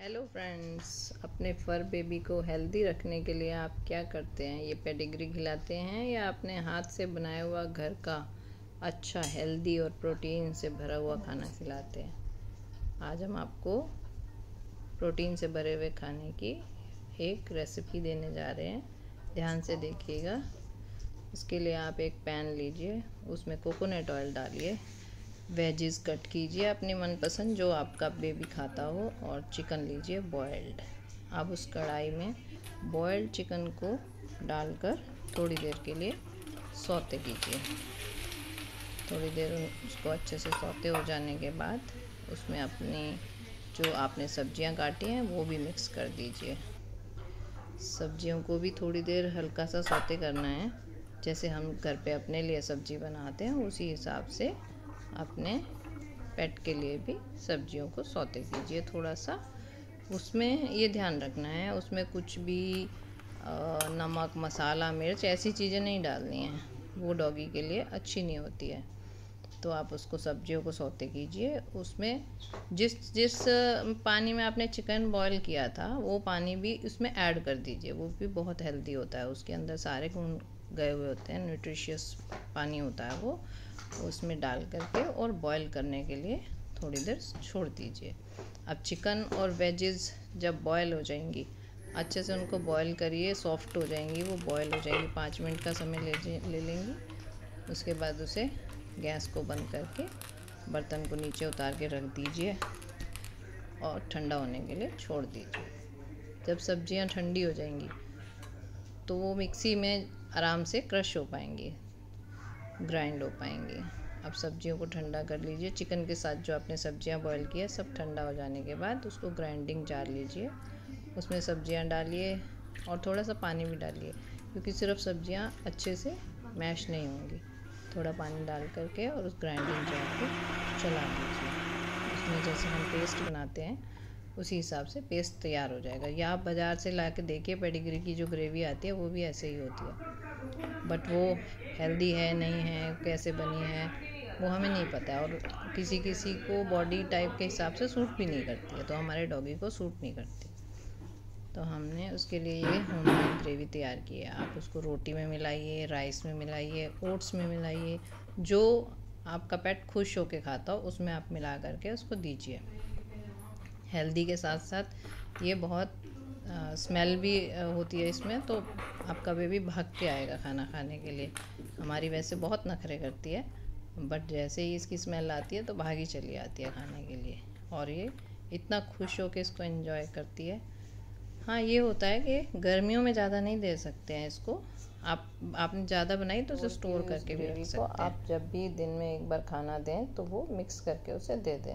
Hello friends अपने फर baby को healthy रखने के लिए आप क्या करते हैं? ये पेडिग्री खिलाते हैं या अपने हाथ से बनाया हुआ घर का अच्छा हेल्दी और प्रोटीन से भरा हुआ खाना खिलाते हैं? आज हम आपको प्रोटीन से भरे हुए खाने की एक रेसिपी देने जा रहे हैं। ध्यान से देखिएगा। इसके लिए आप एक पैन लीजिए, उसमें कोकोनट ऑयल डालिए। वेजेस कट कीजिए अपनी मनपसंद, जो आपका बेबी खाता हो, और चिकन लीजिए बॉयल्ड। अब उस कढ़ाई में बॉयल्ड चिकन को डालकर थोड़ी देर के लिए सौते कीजिए। थोड़ी देर उसको अच्छे से सौते हो जाने के बाद उसमें अपनी जो आपने सब्ज़ियाँ काटी हैं, वो भी मिक्स कर दीजिए। सब्जियों को भी थोड़ी देर हल्का सा सौते करना है। जैसे हम घर पे अपने लिए सब्ज़ी बनाते हैं, उसी हिसाब से अपने पेट के लिए भी सब्जियों को सौते कीजिए थोड़ा सा उसमें ये ध्यान रखना है, उसमें कुछ भी नमक, मसाला, मिर्च ऐसी चीज़ें नहीं डालनी हैं। वो डॉगी के लिए अच्छी नहीं होती है। तो आप उसको सब्जियों को सौते कीजिए। उसमें जिस जिस पानी में आपने चिकन बॉईल किया था, वो पानी भी उसमें ऐड कर दीजिए। वो भी बहुत हेल्दी होता है। उसके अंदर सारे गुण गए हुए होते हैं न्यूट्रिशियस पानी होता है वो, उसमें डाल करके और बॉईल करने के लिए थोड़ी देर छोड़ दीजिए। अब चिकन और वेजेस जब बॉयल हो जाएँगी, अच्छे से उनको बॉईल करिए सॉफ्ट हो जाएँगी, वो बॉयल हो जाएँगी। पाँच मिनट का समय ले ले लेंगी। उसके बाद उसे गैस को बंद करके बर्तन को नीचे उतार के रख दीजिए और ठंडा होने के लिए छोड़ दीजिए। जब सब्ज़ियाँ ठंडी हो जाएँगी तो वो मिक्सी में आराम से क्रश हो पाएँगी ग्राइंड हो पाएँगी। अब सब्जियों को ठंडा कर लीजिए। चिकन के साथ जो आपने सब्ज़ियाँ बॉईल किया, सब ठंडा हो जाने के बाद उसको ग्राइंडिंग जार लीजिए। उसमें सब्ज़ियाँ डालिए और थोड़ा सा पानी भी डालिए, क्योंकि सिर्फ़ सब्ज़ियाँ अच्छे से मैश नहीं होंगी। थोड़ा पानी डाल करके और उस ग्राइंडिंग जार को चला दीजिए उसमें जैसे हम पेस्ट बनाते हैं उसी हिसाब से पेस्ट तैयार हो जाएगा। या आप बाज़ार से ला के देखिए पेडिग्री की जो ग्रेवी आती है, वो भी ऐसे ही होती है। बट वो हेल्दी है, नहीं है, कैसे बनी है, वो हमें नहीं पता और किसी किसी को बॉडी टाइप के हिसाब से सूट भी नहीं करती है। तो हमारे डॉगी को सूट नहीं करती। तो हमने उसके लिए ये होममेड ग्रेवी तैयार की है। आप उसको रोटी में मिलाइए राइस में मिलाइए ओट्स में मिलाइए, जो आपका पेट खुश होके खाता हो, उसमें आप मिला करके उसको दीजिए। हेल्दी के साथ साथ ये बहुत स्मेल भी होती है इसमें तो आपका बेबी भाग के आएगा खाना खाने के लिए। हमारी वैसे बहुत नखरे करती है बट जैसे ही इसकी स्मेल आती है तो भागी चली आती है खाने के लिए। और ये इतना खुश होकर इसको एंजॉय करती है। हाँ ये होता है कि गर्मियों में ज़्यादा नहीं दे सकते हैं इसको। आप आपने ज़्यादा बनाई तो उसे स्टोर करके भी रख सकते हैं। आप जब भी दिन में एक बार खाना दें तो वो मिक्स करके उसे दे दें।